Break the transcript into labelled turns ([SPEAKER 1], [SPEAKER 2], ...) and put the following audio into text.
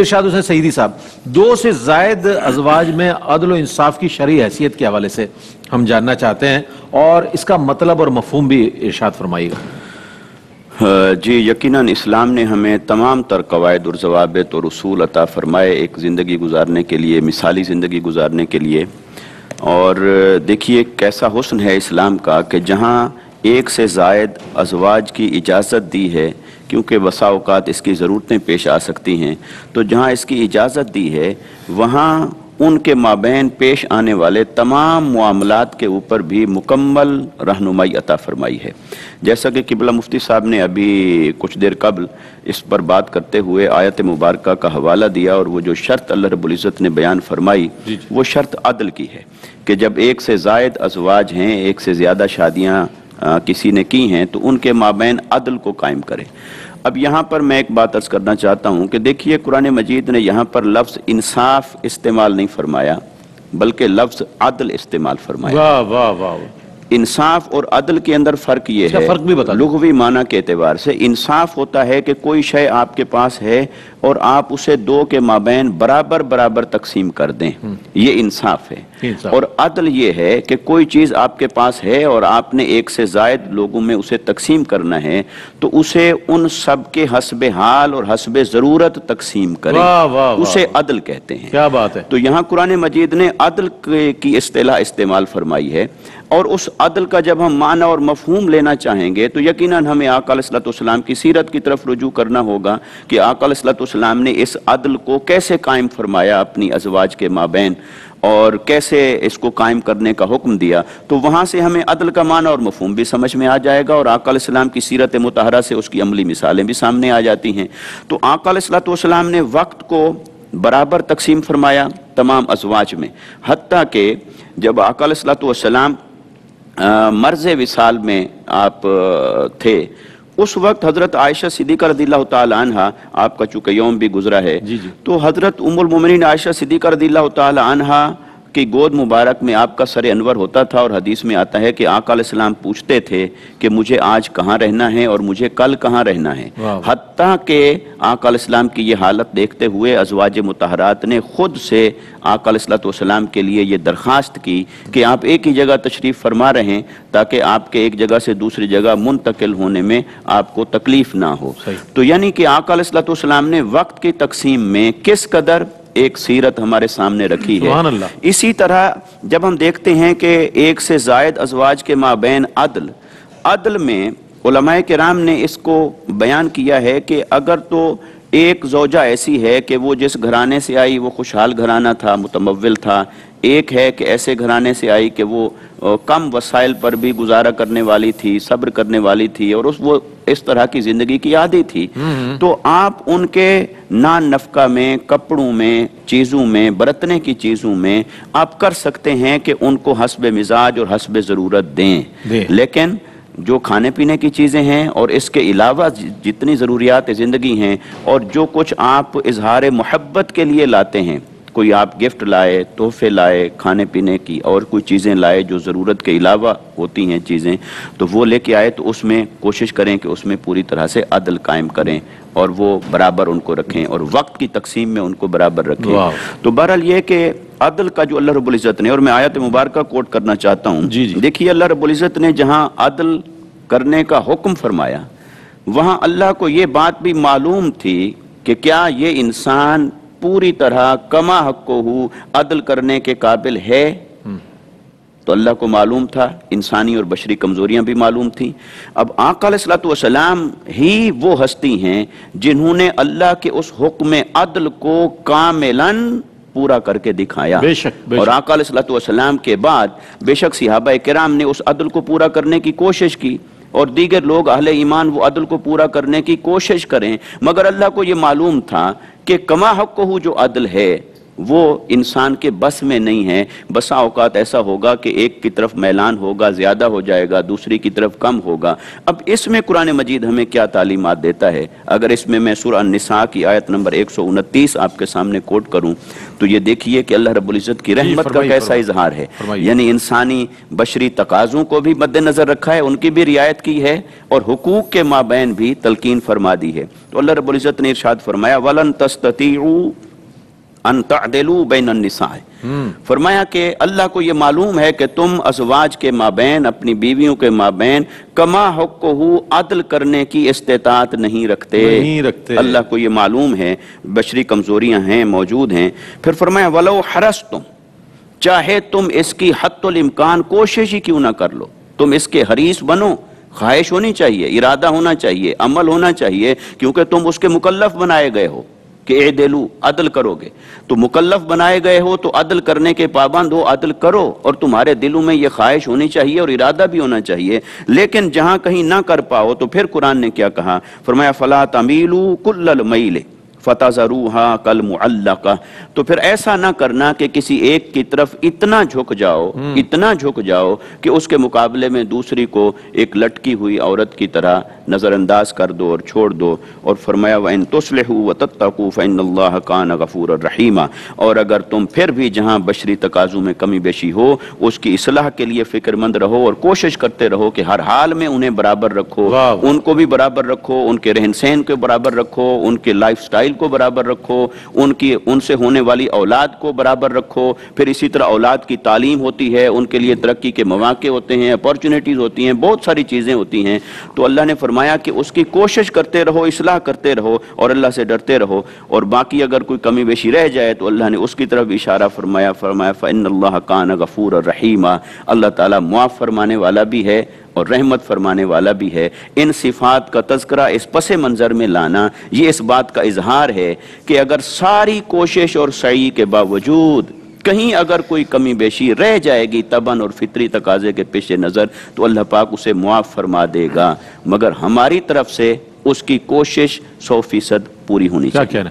[SPEAKER 1] इरशाद हुसैन सईदी साहब, दो से जायद अजवाज में अदल इंसाफ की शरी हैसियत के हवाले से हम जानना चाहते हैं और इसका मतलब और मफहूम भी इरशाद फरमाइएगा।
[SPEAKER 2] जी, यकीनन इस्लाम ने हमें तमाम तर कवायद और जवाबत और उसूल अता फरमाए एक ज़िंदगी गुजारने के लिए, मिसाली ज़िंदगी गुजारने के लिए। और देखिए कैसा हुस्न है इस्लाम का कि जहाँ एक से जायद अजवाज की इजाज़त दी है क्योंकि बसा अवकात इसकी ज़रूरतें पेश आ सकती हैं तो जहाँ इसकी इजाज़त दी है वहाँ उनके माबेन पेश आने वाले तमाम मामलात के ऊपर भी मुकम्मल रहनुमाई अता फरमाई है। जैसा कि किबला मुफ्ती साहब ने अभी कुछ देर कबल इस पर बात करते हुए आयत मुबारक का हवाला दिया और वो जो शर्त अल्लाह रबुल्ज़त ने बयान फरमाई वो शर्त अदल की है कि जब एक से जायद अजवाज हैं एक से ज़्यादा शादियाँ किसी ने की हैं तो उनके माबेन अदल को कायम करें। अब यहाँ पर मैं एक बात अर्ज़ करना चाहता हूँ कि देखिए, कुरान मजीद ने यहाँ पर लफ्ज़ इंसाफ इस्तेमाल नहीं फरमाया, बल्कि लफ्ज़ अदल इस्तेमाल फरमाया।
[SPEAKER 1] वाह वाह वाह।
[SPEAKER 2] इंसाफ और अदल के अंदर फ़र्क ये है।
[SPEAKER 1] फ़र्क भी बता
[SPEAKER 2] लुघवी माना के एतबार से इंसाफ होता है कि कोई शय आपके पास है और आप उसे दो के माबेन बराबर बराबर तकसीम कर दें। हम्म। ये इंसाफ है। और अदल ये है कि कोई चीज़ आपके पास है और आपने एक से जायद लोगों में उसे तकसीम करना है तो उसे उन सब के हसब हाल और हसब ज़रूरत तकसीम करें।
[SPEAKER 1] वाह, वाह,
[SPEAKER 2] उसे अदल कहते हैं।
[SPEAKER 1] क्या बात है।
[SPEAKER 2] तो यहाँ कुरान मजीद ने अदल की अतलाह इस्तेमाल फरमाई है। और उस अदल का जब हम माना और मफहूम लेना चाहेंगे तो यकीनन हमें आकलतम की सीरत की तरफ़ रुजू करना होगा कि आकलतम ने इस अदल को कैसे कायम फरमाया अपनी अजवाज के माबेन और कैसे इसको कायम करने का हुक्म दिया। तो वहाँ से हमें अदल का माना और मफहूम भी समझ में आ जाएगा और इस्लाम की सीरत मतहरा से उसकी अमली मिसालें भी सामने आ जाती हैं। तो इस्लाम ने वक्त को बराबर तकसीम फरमाया तमाम अजवाज में। हती के जब आकल इस्लाम मर्ज विसाल में आप थे उस वक्त हज़रत आयशा सिद्दीक रदील्ला तहा आपका चूँकि योम भी गुजरा है
[SPEAKER 1] जी जी।
[SPEAKER 2] तो हज़रत उमुलमिन आयशा सिद्दीक रदील्ला तहा कि गोद मुबारक में आपका सर अनवर होता था और हदीस में आता है कि आकाम पूछते थे कि मुझे आज कहाँ रहना है और मुझे कल कहाँ रहना है। हती के आकाम की ये हालत देखते हुए अजवाज मतहरात ने खुद से आकाम के लिए ये दरख्वास्त की कि आप एक ही जगह तशरीफ़ फरमा रहे ताकि आपके एक जगह से दूसरी जगह मुंतकिल होने में आपको तकलीफ़ ना हो। तो यानी कि आकाम ने वक्त की तकसीम में किस कदर एक सीरत हमारे सामने रखी है। इसी तरह जब हम देखते हैं कि एक से जायद अजवाज के माबेन अदल अदल में के राम ने इसको बयान किया है कि अगर तो एक जोजा ऐसी है कि वो जिस घराने से आई वो खुशहाल घराना था मुतमविल था एक है कि ऐसे घराने से आई कि वो कम वसाइल पर भी गुजारा करने वाली थी सब्र करने वाली थी और उस वो इस तरह की ज़िंदगी की आदि थी हम्म। तो आप उनके नान नफका में कपड़ों में चीज़ों में बरतने की चीज़ों में आप कर सकते हैं कि उनको हसब मिजाज और हसब ज़रूरत दें दे। लेकिन जो खाने पीने की चीज़ें हैं और इसके अलावा जितनी ज़रूरियात ज़िंदगी हैं और जो कुछ आप इजहार मोहब्बत के लिए लाते हैं कोई आप गिफ्ट लाए तोहफे लाए खाने पीने की और कोई चीज़ें लाए जो ज़रूरत के अलावा होती हैं चीज़ें तो वो लेके आए तो उसमें कोशिश करें कि उसमें पूरी तरह से अदल कायम करें और वो बराबर उनको रखें और वक्त की तकसीम में उनको बराबर रखें। तो बहरहाल ये कि अदल का जो अल्लाह रबुल्ज़त ने और मैं आयत मुबारक कोट करना चाहता हूँ देखिए अल्लाह रबुल्ज़त ने जहाँ अदल करने का हुक्म फरमाया वहाँ अल्लाह को ये बात भी मालूम थी कि क्या ये इंसान पूरी तरह कमा हक को हूँ अदल करने के काबिल है। तो अल्लाह को मालूम था इंसानी और बशरी कमजोरियाँ भी मालूम थी। अब आकाम ही वो हस्ती हैं जिन्होंने अल्लाह के उस हुक्म अदल को कामिलन पूरा करके दिखाया।
[SPEAKER 1] बेशक, बेशक।
[SPEAKER 2] और आकाम के बाद बेशक सिहाबा कराम ने उस अदल को पूरा करने की कोशिश की। और दीगर लोग अहल ईमान वो अदल को पूरा करने की कोशिश करें। मगर अल्लाह को यह मालूम था कि कमा हक को जो अदल है वो इंसान के बस में नहीं है। बसा औकात ऐसा होगा कि एक की तरफ़ मैलान होगा ज़्यादा हो जाएगा दूसरी की तरफ़ कम होगा। अब इसमें कुरान मजीद हमें क्या तालीमात देता है? अगर इसमें मैं सुर निसा की आयत नंबर एक सौ उनतीस आपके सामने कोट करूँ तो ये देखिए कि अल्लाह रबुल्ज़त की रहमत का कैसा इजहार है। यानी इंसानी बशरी तकाज़ों को भी मद्देनज़र रखा है उनकी भी रियायत की है और हुकूक के माबैन भी तलकीन फरमा दी है। तो अल्लाह रबुल्ज़त ने इरशाद फरमाया वलन तस्ती अनतलू बैन निसाए। फरमाया कि अल्लाह को यह मालूम है कि तुम अजवाज के माबैन अपनी बीवियों के माबैन कमा हक अदल करने की इस्तात नहीं रखते।
[SPEAKER 1] नहीं रखते।
[SPEAKER 2] अल्लाह को यह मालूम है बशरी कमजोरियाँ हैं मौजूद हैं। फिर फरमाया वलो हरस तुम चाहे तुम इसकी हतमकान कोशिश ही क्यों ना कर लो। तुम इसके हरीस बनो ख्वाहिश होनी चाहिए इरादा होना चाहिए अमल होना चाहिए क्योंकि तुम उसके मुकल्लफ बनाए गए हो। कि ए दिलू अदल करोगे। तो मुकल्लफ बनाए गए हो तो अदल करने के पाबंद हो, अदल करो और तुम्हारे दिलों में यह ख्वाहिश होनी चाहिए और इरादा भी होना चाहिए। लेकिन जहाँ कहीं ना कर पाओ तो फिर कुरान ने क्या कहा? फरमाया, फला तमीलू कुल्ल मईले। फ़ताज़रूहा कल मुअल्लका। तो फिर ऐसा ना करना कि किसी एक की तरफ़ इतना झुक जाओ हम्म। इतना झुक जाओ कि उसके मुकाबले में दूसरी को एक लटकी हुई औरत की तरह नज़रअंदाज कर दो और छोड़ दो और फरमाया वन तस्लहू व तत्तकू फ़ैन कान गफूर रहीमा। और अगर तुम फिर भी जहाँ बशरी तकाजू में कमी बेशी हो उसकी असलाह के लिए फ़िक्रमंद रहो और कोशिश करते रहो कि हर हाल में उन्हें बराबर रखो उनको भी बराबर रखो उनके रहन सहन के बराबर रखो उनके लाइफ स्टाइल को बराबर रखो, उनकी, उनसे होने वाली औलाद को बराबर रखो। फिर इसी तरह औलाद की तालीम होती है, उनके लिए तरक्की के मौाक़े होते हैं, अपॉर्चुनिटीज़ होती हैं, बहुत सारी चीज़ें होती हैं। तो अल्लाह ने फरमाया कि उसकी कोशिश करते रहो, इसलाह करते रहो और अल्लाह से डरते रहो। और बाकी अगर कोई कमी बेशी रह जाए तो अल्लाह ने उसकी तरफ़ इशारा फरमाया फरमाया फ़ैन अल्लाह कान गफूर रहीमा। अल्लाह ताला मुआफ़ फरमाने वाला भी है। और रहमत फरमाने वाला भी है इन सिफात का तस्करा इस पस मंज़र में लाना ये इस बात का इजहार है कि अगर सारी कोशिश और सही के बावजूद कहीं अगर कोई कमी बेशी रह जाएगी तबन और फितरी तकाजे के पेश नज़र तो अल्लाह पाक उसे मुआफ़ फरमा देगा। मगर हमारी तरफ़ से उसकी कोशिश सौ फ़ीसद पूरी होनी चाहिए।